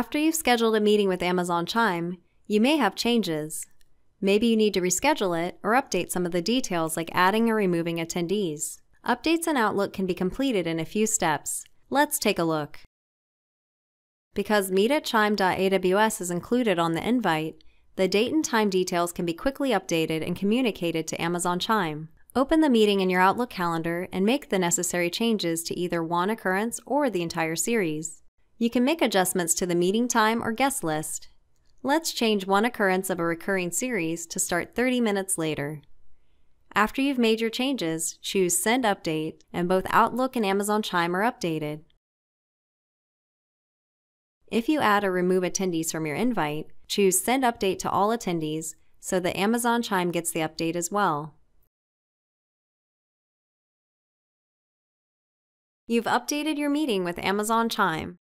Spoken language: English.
After you've scheduled a meeting with Amazon Chime, you may have changes. Maybe you need to reschedule it or update some of the details like adding or removing attendees. Updates in Outlook can be completed in a few steps. Let's take a look. Because Meet at is included on the invite, the date and time details can be quickly updated and communicated to Amazon Chime. Open the meeting in your Outlook calendar and make the necessary changes to either one occurrence or the entire series. You can make adjustments to the meeting time or guest list. Let's change one occurrence of a recurring series to start 30 minutes later. After you've made your changes, choose Send Update, and both Outlook and Amazon Chime are updated. If you add or remove attendees from your invite, choose Send Update to all attendees so that Amazon Chime gets the update as well. You've updated your meeting with Amazon Chime.